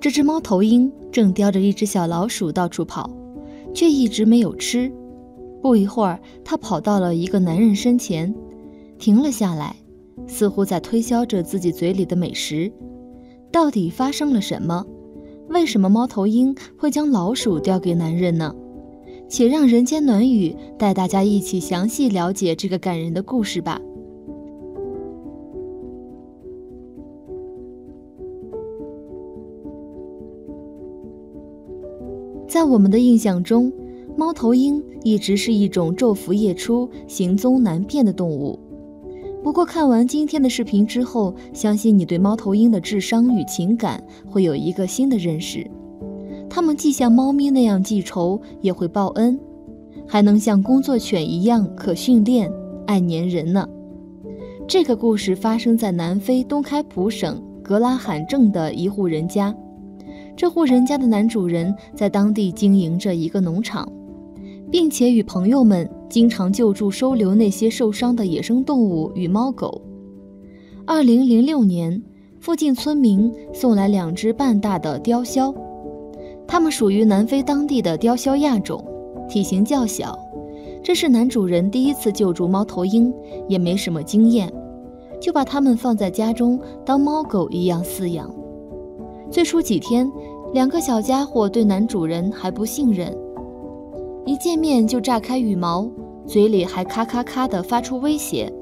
这只猫头鹰正叼着一只小老鼠到处跑，却一直没有吃。不一会儿，它跑到了一个男人身前，停了下来，似乎在推销着自己嘴里的美食。到底发生了什么？为什么猫头鹰会将老鼠叼给男人呢？且让人间暖语带大家一起详细了解这个感人的故事吧。在我们的印象中，猫头鹰一直是一种昼伏夜出、行踪难辨的动物。不过，看完今天的视频之后，相信你对猫头鹰的智商与情感会有一个新的认识。它们既像猫咪那样记仇，也会报恩，还能像工作犬一样可训练、爱粘人呢。这个故事发生在南非东开普省格拉罕镇的一户人家。这户人家的男主人在当地经营着一个农场，并且与朋友们经常救助收留那些受伤的野生动物与猫狗。二零零六年，附近村民送来两只半大的雕鸮，它们属于南非当地的雕鸮亚种，体型较小。这是男主人第一次救助猫头鹰，也没什么经验，就把它们放在家中当猫狗一样饲养。最初几天，两个小家伙对男主人还不信任，一见面就炸开羽毛，嘴里还咔咔咔地发出威胁。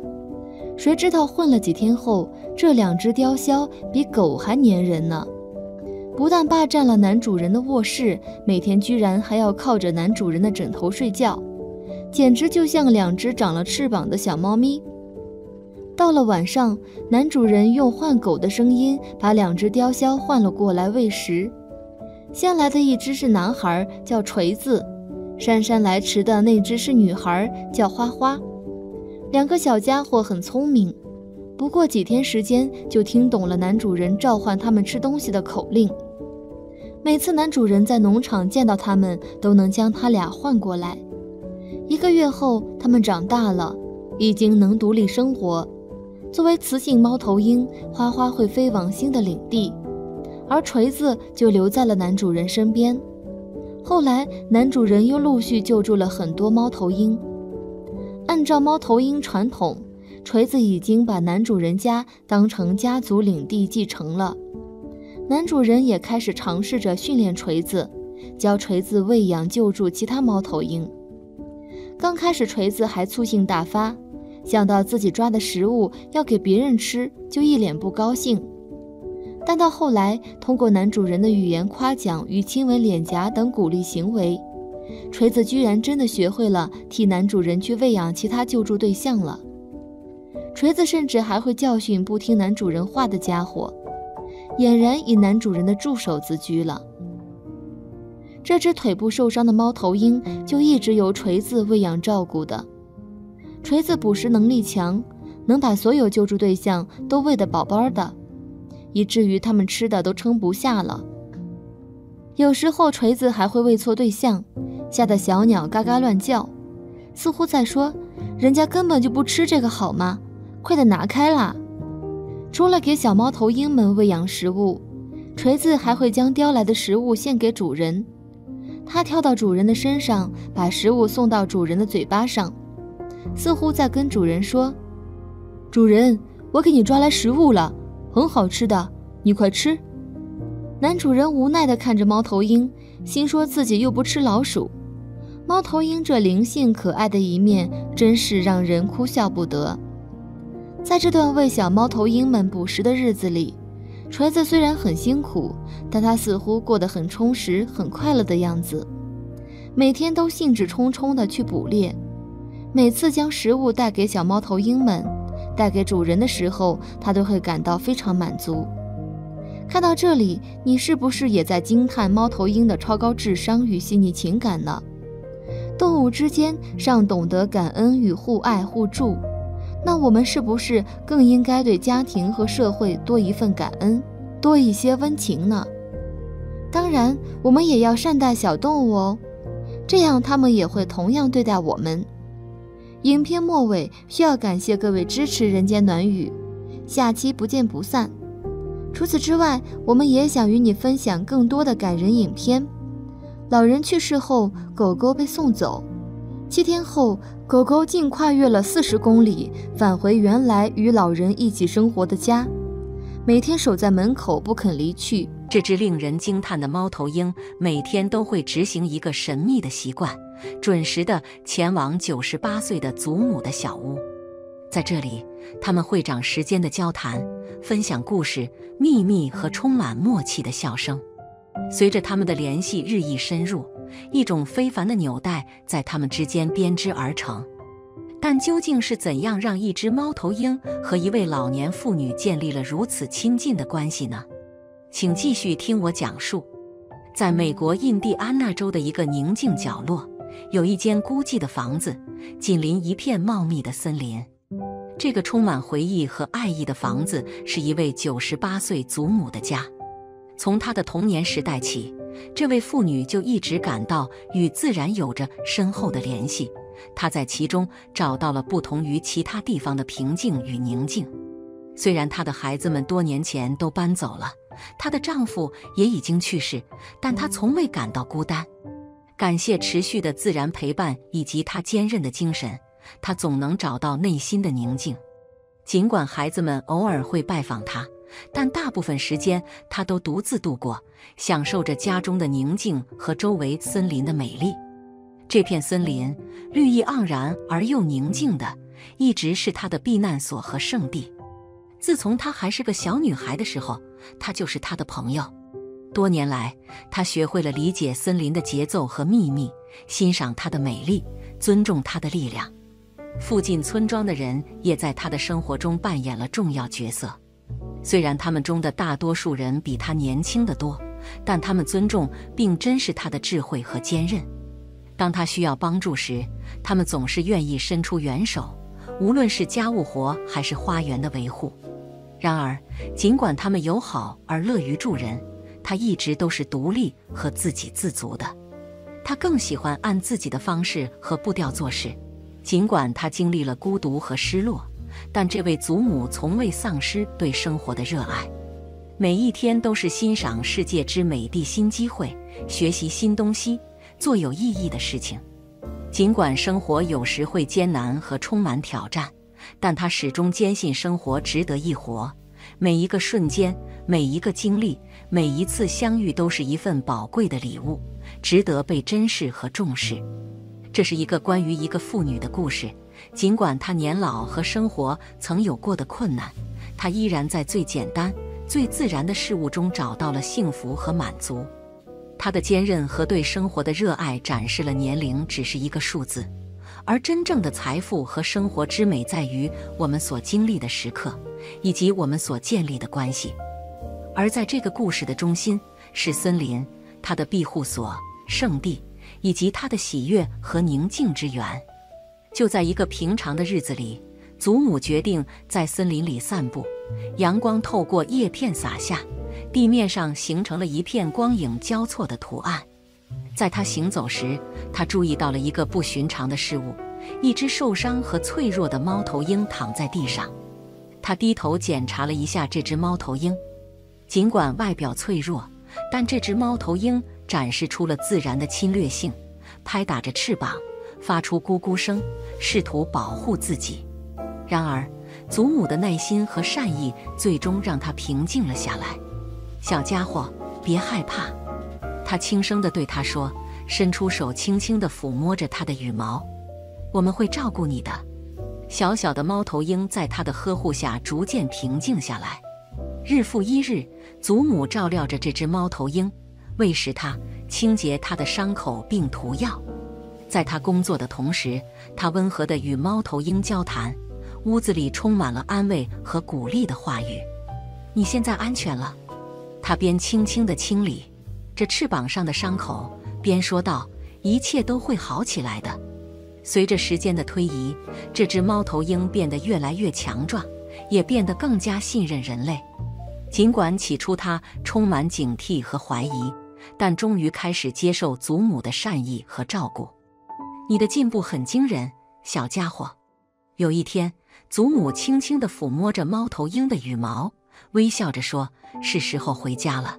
谁知道混了几天后，这两只雕鸮比狗还粘人呢！不但霸占了男主人的卧室，每天居然还要靠着男主人的枕头睡觉，简直就像两只长了翅膀的小猫咪。到了晚上，男主人用唤狗的声音把两只雕鸮唤了过来喂食。先来的一只是男孩，叫锤子；姗姗来迟的那只是女孩，叫花花。两个小家伙很聪明，不过几天时间就听懂了男主人召唤他们吃东西的口令。每次男主人在农场见到他们，都能将他俩唤过来。一个月后，他们长大了，已经能独立生活。作为雌性猫头鹰，花花会飞往新的领地，而锤子就留在了男主人身边。后来，男主人又陆续救助了很多猫头鹰。按照猫头鹰传统，锤子已经把男主人家当成家族领地继承了。男主人也开始尝试着训练锤子，教锤子喂养、救助其他猫头鹰。刚开始，锤子还粗性大发。想到自己抓的食物要给别人吃，就一脸不高兴。但到后来，通过男主人的语言夸奖与亲吻脸颊等鼓励行为，锤子居然真的学会了替男主人去喂养其他救助对象了。锤子甚至还会教训不听男主人话的家伙，俨然以男主人的助手自居了。这只腿部受伤的猫头鹰就一直由锤子喂养照顾的。锤子捕食能力强，能把所有救助对象都喂得饱饱的，以至于他们吃的都撑不下了。有时候锤子还会喂错对象，吓得小鸟嘎嘎乱叫，似乎在说：“人家根本就不吃这个好吗？快点拿开啦！”除了给小猫头鹰们喂养食物，锤子还会将叼来的食物献给主人。它跳到主人的身上，把食物送到主人的嘴巴上。似乎在跟主人说：“主人，我给你抓来食物了，很好吃的，你快吃。”男主人无奈地看着猫头鹰，心说自己又不吃老鼠。猫头鹰这灵性可爱的一面，真是让人哭笑不得。在这段为小猫头鹰们捕食的日子里，锤子虽然很辛苦，但他似乎过得很充实、很快乐的样子，每天都兴致冲冲地去捕猎。每次将食物带给小猫头鹰们，带给主人的时候，它都会感到非常满足。看到这里，你是不是也在惊叹猫头鹰的超高智商与细腻情感呢？动物之间尚懂得感恩与互爱互助，那我们是不是更应该对家庭和社会多一份感恩，多一些温情呢？当然，我们也要善待小动物哦，这样它们也会同样对待我们。影片末尾需要感谢各位支持人间暖语，下期不见不散。除此之外，我们也想与你分享更多的感人影片。老人去世后，狗狗被送走，七天后，狗狗竟跨越了四十公里，返回原来与老人一起生活的家，每天守在门口不肯离去。这只令人惊叹的猫头鹰每天都会执行一个神秘的习惯，准时的前往九十八岁的祖母的小屋。在这里，他们会长时间的交谈，分享故事、秘密和充满默契的笑声。随着他们的联系日益深入，一种非凡的纽带在他们之间编织而成。但究竟是怎样让一只猫头鹰和一位老年妇女建立了如此亲近的关系呢？请继续听我讲述。在美国印第安纳州的一个宁静角落，有一间孤寂的房子，紧邻一片茂密的森林。这个充满回忆和爱意的房子是一位九十八岁祖母的家。从她的童年时代起，这位妇女就一直感到与自然有着深厚的联系。她在其中找到了不同于其他地方的平静与宁静。虽然她的孩子们多年前都搬走了，她的丈夫也已经去世，但她从未感到孤单。感谢持续的自然陪伴以及她坚韧的精神，她总能找到内心的宁静。尽管孩子们偶尔会拜访她。但大部分时间，她都独自度过，享受着家中的宁静和周围森林的美丽。这片森林绿意盎然而又宁静的，一直是她的避难所和圣地。自从她还是个小女孩的时候，他就是她的朋友。多年来，她学会了理解森林的节奏和秘密，欣赏它的美丽，尊重它的力量。附近村庄的人也在她的生活中扮演了重要角色。虽然他们中的大多数人比他年轻得多，但他们尊重并珍视他的智慧和坚韧。当他需要帮助时，他们总是愿意伸出援手，无论是家务活还是花园的维护。然而，尽管他们友好而乐于助人，他一直都是独立和自给自足的。他更喜欢按自己的方式和步调做事，尽管他经历了孤独和失落。但这位祖母从未丧失对生活的热爱，每一天都是欣赏世界之美的新机会，学习新东西，做有意义的事情。尽管生活有时会艰难和充满挑战，但他始终坚信生活值得一活。每一个瞬间，每一个经历，每一次相遇，都是一份宝贵的礼物，值得被珍视和重视。这是一个关于一个妇女的故事。尽管她年老和生活曾有过的困难，她依然在最简单、最自然的事物中找到了幸福和满足。他的坚韧和对生活的热爱展示了年龄只是一个数字，而真正的财富和生活之美在于我们所经历的时刻，以及我们所建立的关系。而在这个故事的中心是森林，它的庇护所、圣地，以及它的喜悦和宁静之源。就在一个平常的日子里，祖母决定在森林里散步。阳光透过叶片洒下，地面上形成了一片光影交错的图案。在他行走时，他注意到了一个不寻常的事物：一只受伤和脆弱的猫头鹰躺在地上。他低头检查了一下这只猫头鹰，尽管外表脆弱，但这只猫头鹰展示出了自然的侵略性，拍打着翅膀。发出咕咕声，试图保护自己。然而，祖母的耐心和善意最终让他平静了下来。小家伙，别害怕，他轻声地对他说，伸出手轻轻地抚摸着他的羽毛。我们会照顾你的。小小的猫头鹰在他的呵护下逐渐平静下来。日复一日，祖母照料着这只猫头鹰，喂食它，清洁它的伤口，并涂药。在他工作的同时，他温和地与猫头鹰交谈，屋子里充满了安慰和鼓励的话语。你现在安全了，他边轻轻地清理着翅膀上的伤口，边说道：“一切都会好起来的。”随着时间的推移，这只猫头鹰变得越来越强壮，也变得更加信任人类。尽管起初它充满警惕和怀疑，但终于开始接受祖母的善意和照顾。你的进步很惊人，小家伙。有一天，祖母轻轻地抚摸着猫头鹰的羽毛，微笑着说：“是时候回家了。”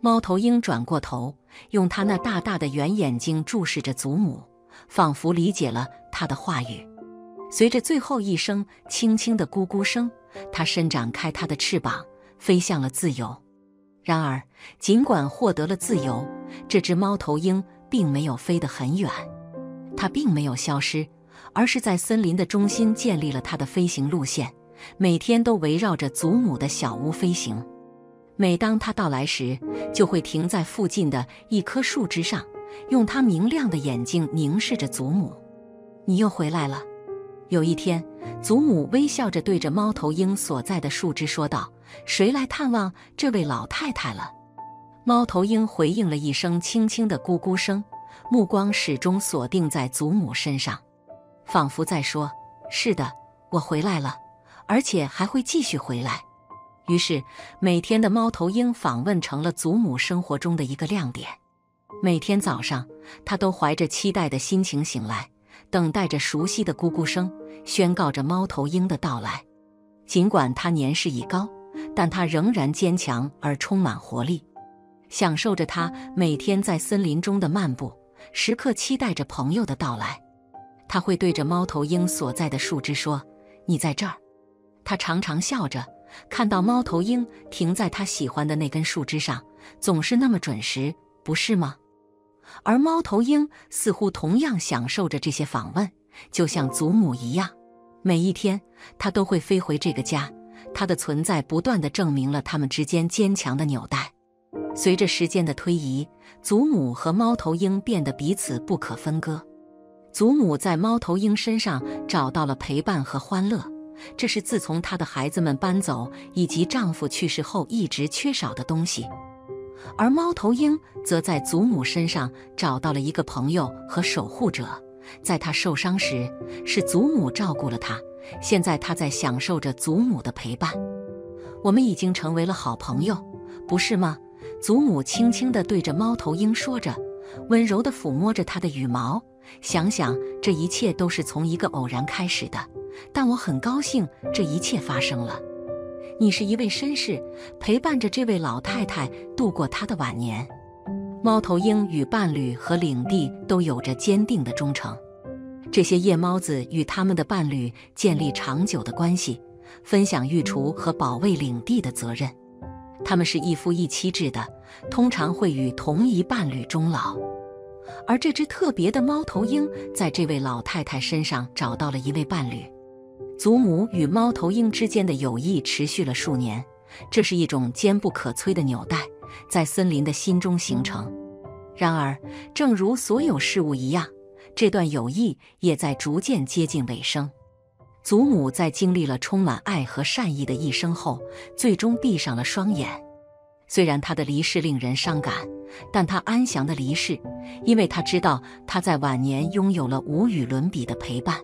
猫头鹰转过头，用它那大大的圆眼睛注视着祖母，仿佛理解了他的话语。随着最后一声轻轻的咕咕声，它伸展开它的翅膀，飞向了自由。然而，尽管获得了自由，这只猫头鹰并没有飞得很远，它并没有消失，而是在森林的中心建立了它的飞行路线，每天都围绕着祖母的小屋飞行。每当它到来时，就会停在附近的一棵树枝上，用它明亮的眼睛凝视着祖母。你又回来了。有一天，祖母微笑着对着猫头鹰所在的树枝说道：“谁来探望这位老太太了？”猫头鹰回应了一声轻轻的咕咕声，目光始终锁定在祖母身上，仿佛在说：“是的，我回来了，而且还会继续回来。”于是，每天的猫头鹰访问成了祖母生活中的一个亮点。每天早上，它都怀着期待的心情醒来。等待着熟悉的咕咕声，宣告着猫头鹰的到来。尽管他年事已高，但他仍然坚强而充满活力，享受着他每天在森林中的漫步，时刻期待着朋友的到来。他会对着猫头鹰所在的树枝说：“你在这儿。”他常常笑着，看到猫头鹰停在他喜欢的那根树枝上，总是那么准时，不是吗？而猫头鹰似乎同样享受着这些访问，就像祖母一样。每一天，它都会飞回这个家。它的存在不断地证明了它们之间坚强的纽带。随着时间的推移，祖母和猫头鹰变得彼此不可分割。祖母在猫头鹰身上找到了陪伴和欢乐，这是自从她的孩子们搬走以及丈夫去世后一直缺少的东西。而猫头鹰则在祖母身上找到了一个朋友和守护者，在他受伤时，是祖母照顾了他。现在他在享受着祖母的陪伴。我们已经成为了好朋友，不是吗？祖母轻轻地对着猫头鹰说着，温柔地抚摸着它的羽毛。想想这一切都是从一个偶然开始的，但我很高兴这一切发生了。你是一位绅士，陪伴着这位老太太度过她的晚年。猫头鹰与伴侣和领地都有着坚定的忠诚。这些夜猫子与他们的伴侣建立长久的关系，分享御厨和保卫领地的责任。他们是一夫一妻制的，通常会与同一伴侣终老。而这只特别的猫头鹰在这位老太太身上找到了一位伴侣。祖母与猫头鹰之间的友谊持续了数年，这是一种坚不可摧的纽带，在森林的心中形成。然而，正如所有事物一样，这段友谊也在逐渐接近尾声。祖母在经历了充满爱和善意的一生后，最终闭上了双眼。虽然她的离世令人伤感，但她安详的离世，因为她知道她在晚年拥有了无与伦比的陪伴。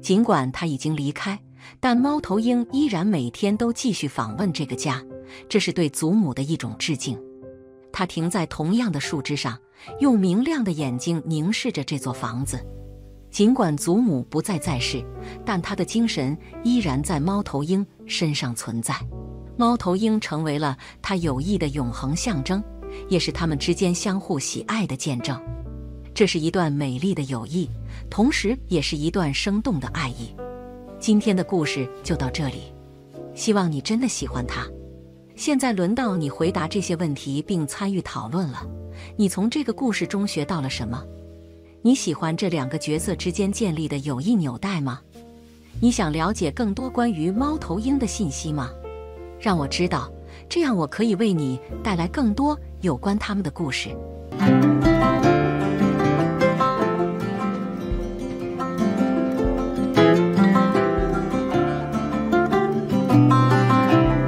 尽管他已经离开，但猫头鹰依然每天都继续访问这个家，这是对祖母的一种致敬。它停在同样的树枝上，用明亮的眼睛凝视着这座房子。尽管祖母不再在世，但她的精神依然在猫头鹰身上存在。猫头鹰成为了他友谊的永恒象征，也是他们之间相互喜爱的见证。这是一段美丽的友谊，同时也是一段生动的爱意。今天的故事就到这里，希望你真的喜欢它。现在轮到你回答这些问题并参与讨论了。你从这个故事中学到了什么？你喜欢这两个角色之间建立的友谊纽带吗？你想了解更多关于猫头鹰的信息吗？让我知道，这样我可以为你带来更多有关他们的故事。